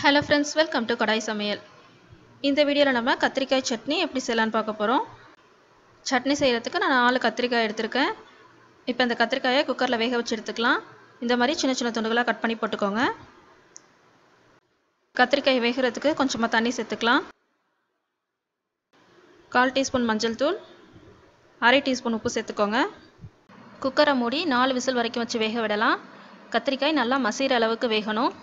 Hello friends welcome to Kadai Samayal இந்த வீடியோவில் நம்ம கத்திரிக்காய் சட்னி எப்படி செய்யலான்னு பார்க்க போகிறோம் சட்னி செய்கிறதுக்கு நான் நாலு கத்திரிக்காய் எடுத்திருக்கேன். இப்போ இந்த கத்திரிக்காயை குக்கரில் வேக வச்சு எடுத்துக்கலாம். இந்த மாதிரி சின்ன சின்ன துண்டுகளாக கட் பண்ணி போட்டுக்கோங்க. கத்திரிக்காய் வேகிறதுக்கு கொஞ்சமாக தண்ணி சேர்த்துக்கலாம். கால் டீஸ்பூன் மஞ்சள் தூள் அரை டீஸ்பூன் உப்பு சேர்த்துக்கோங்க. குக்கரை மூடி நாலு விசில் வரைக்கும் வச்சு வேக விடலாம். கத்திரிக்காய் நல்லா மசிகிற அளவுக்கு வேகணும்.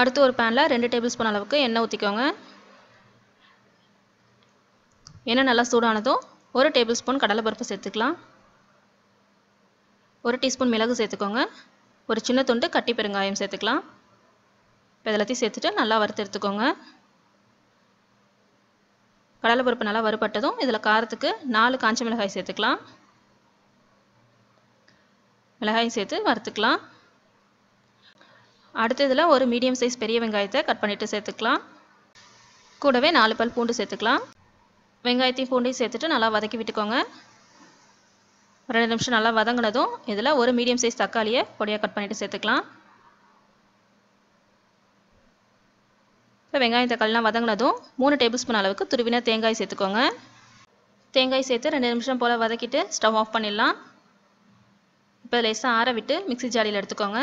அடுத்து ஒரு பேனில் ரெண்டு டேபிள் ஸ்பூன் அளவுக்கு எண்ணெய் ஊற்றிக்கோங்க எண்ணெய் நல்லா சூடானதும் ஒரு டேபிள் ஸ்பூன் கடலைப்பருப்பு சேர்த்துக்கலாம். ஒரு டீஸ்பூன் மிளகு சேர்த்துக்கோங்க. ஒரு சின்ன துண்டு கட்டி பெருங்காயம் சேர்த்துக்கலாம். இப்போ இதெல்லாத்தையும் சேர்த்துட்டு நல்லா வறுத்து எடுத்துக்கோங்க. கடலைப்பருப்பு நல்லா வறுபட்டதும் இதில் காரத்துக்கு நாலு காஞ்ச மிளகாய் சேர்த்துக்கலாம். மிளகாய் சேர்த்து வறுத்துக்கலாம். அடுத்ததில் ஒரு மீடியம் சைஸ் பெரிய வெங்காயத்தை கட் பண்ணிவிட்டு சேர்த்துக்கலாம். கூடவே நாலு பல் பூண்டு சேர்த்துக்கலாம். வெங்காயத்தையும் பூண்டையும் சேர்த்துட்டு நல்லா வதக்கி விட்டுக்கோங்க. ரெண்டு நிமிஷம் நல்லா வதங்கினதும் இதில் ஒரு மீடியம் சைஸ் தக்காளியை பொடியாக கட் பண்ணிவிட்டு சேர்த்துக்கலாம். இப்போ வெங்காயம் தக்காளிலாம் வதங்கினதும் மூணு டேபிள் ஸ்பூன் அளவுக்கு துருவினா தேங்காய் சேர்த்துக்கோங்க. தேங்காய் சேர்த்து ரெண்டு நிமிஷம் போல் வதக்கிட்டு ஸ்டவ் ஆஃப் பண்ணிடலாம். இப்போ லேசாக ஆற விட்டு மிக்சி ஜாடியில் எடுத்துக்கோங்க.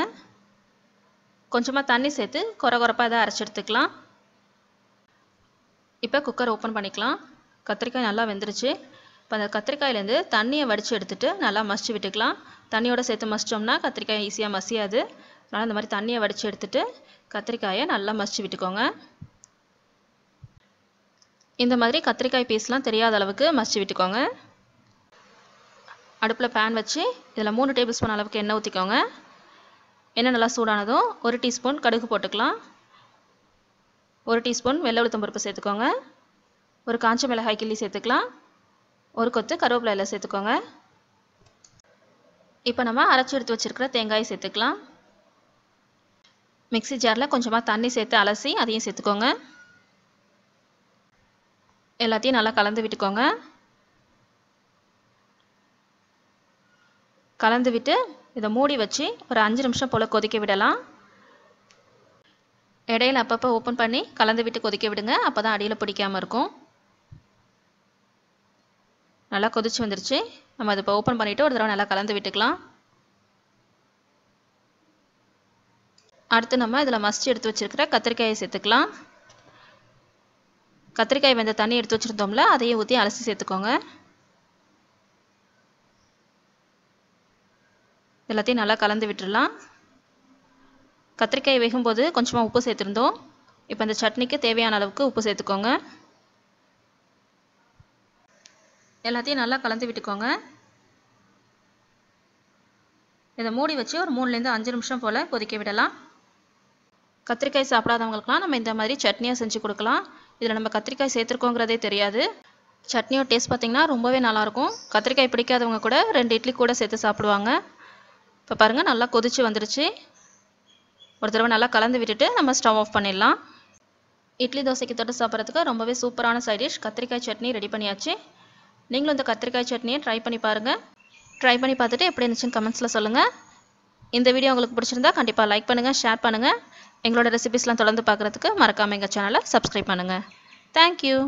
கொஞ்சமாக தண்ணி சேர்த்து குறை குறைப்பாக இதை அரைச்சி எடுத்துக்கலாம். இப்போ குக்கர் ஓப்பன் பண்ணிக்கலாம். கத்திரிக்காய் நல்லா வெந்துருச்சு. இப்போ அந்த கத்திரிக்காயிலேருந்து தண்ணியை வடித்து எடுத்துகிட்டு நல்லா மசிச்சு விட்டுக்கலாம். தண்ணியோட சேர்த்து மசிச்சோம்னா கத்திரிக்காய் ஈஸியாக மசியாது. அதனால் இந்த மாதிரி தண்ணியை வடித்து எடுத்துகிட்டு கத்திரிக்காயை நல்லா மசிச்சு விட்டுக்கோங்க. இந்த மாதிரி கத்திரிக்காய் பீஸ்லாம் தெரியாத அளவுக்கு மசிச்சு விட்டுக்கோங்க. அடுப்பில் பேன் வச்சு இதில் மூணு டேபிள் ஸ்பூன் அளவுக்கு எண்ணெய் ஊற்றிக்கோங்க எண்ணெய் நல்லா சூடானதும் ஒரு டீஸ்பூன் கடுகு போட்டுக்கலாம். ஒரு டீஸ்பூன் வெள்ளை உளுத்தம் பருப்பு சேர்த்துக்கோங்க. ஒரு காஞ்ச மிளகாய் கிள்ளி சேர்த்துக்கலாம். ஒரு கொத்து கருவேப்பிலை எல்லாம் சேர்த்துக்கோங்க. இப்போ நம்ம அரைச்சி எடுத்து வச்சுருக்கிற தேங்காயை சேர்த்துக்கலாம். மிக்சி ஜாரில் கொஞ்சமாக தண்ணி சேர்த்து அலசி அதையும் சேர்த்துக்கோங்க. எல்லாத்தையும் நல்லா கலந்து விட்டுக்கோங்க. கலந்து விட்டு இதை மூடி வச்சு ஒரு அஞ்சு நிமிஷம் போல் கொதிக்க விடலாம். இடையில அப்பப்போ ஓப்பன் பண்ணி கலந்து விட்டு கொதிக்க விடுங்க. அப்போ தான் அடியில் பிடிக்காமல் இருக்கும். நல்லா கொதிச்சு வந்துருச்சு. நம்ம அதை இப்போ ஓப்பன் பண்ணிவிட்டு ஒரு தடவை நல்லா கலந்து விட்டுக்கலாம். அடுத்து நம்ம இதில் மசிச்சு எடுத்து வச்சுருக்கிற கத்திரிக்காயை சேர்த்துக்கலாம். கத்திரிக்காய் வெந்த தண்ணி எடுத்து வச்சுருந்தோம்ல அதையும் ஊற்றி அலசி சேர்த்துக்கோங்க. எல்லாத்தையும் நல்லா கலந்து விட்டுடலாம். கத்திரிக்காய் வேகும்போது கொஞ்சமாக உப்பு சேர்த்துருந்தோம். இப்போ இந்த சட்னிக்கு தேவையான அளவுக்கு உப்பு சேர்த்துக்கோங்க. எல்லாத்தையும் நல்லா கலந்து விட்டுக்கோங்க. இதை மூடி வச்சு ஒரு மூணுலேருந்து அஞ்சு நிமிஷம் போல் கொதிக்க விடலாம். கத்திரிக்காய் சாப்பிடாதவங்களுக்குலாம் நம்ம இந்த மாதிரி சட்னியாக செஞ்சு கொடுக்கலாம். இதில் நம்ம கத்திரிக்காய் சேர்த்துருக்கோங்கிறதே தெரியாது. சட்னியோட டேஸ்ட் பார்த்திங்கன்னா ரொம்பவே நல்லாயிருக்கும் கத்திரிக்காய் பிடிக்காதவங்க கூட ரெண்டு இட்லி கூட சேர்த்து சாப்பிடுவாங்க. இப்போ பாருங்கள் நல்லா கொதிச்சு வந்துடுச்சு ஒரு தடவை நல்லா கலந்து விட்டுட்டு நம்ம ஸ்டவ் ஆஃப் பண்ணிடலாம். இட்லி தோசைக்கு தொட்டு சாப்பிட்றதுக்கு ரொம்பவே சூப்பரான சைட் டிஷ் கத்திரிக்காய் சட்னி ரெடி பண்ணியாச்சு. நீங்களும் இந்த கத்திரிக்காய் சட்னியை ட்ரை பண்ணி பாருங்கள் ட்ரை பண்ணி பார்த்துட்டு எப்படி இருந்துச்சுன்னு கமெண்ட்ஸில் சொல்லுங்கள் இந்த வீடியோ உங்களுக்கு பிடிச்சிருந்தா கண்டிப்பாக லைக் பண்ணுங்கள் ஷேர் பண்ணுங்கள் எங்களோட ரெசிபிஸ்லாம் தொடர்ந்து பார்க்குறதுக்கு மறக்காமல் எங்கள் சேனலை சப்ஸ்கிரைப் பண்ணுங்கள் தேங்க்யூ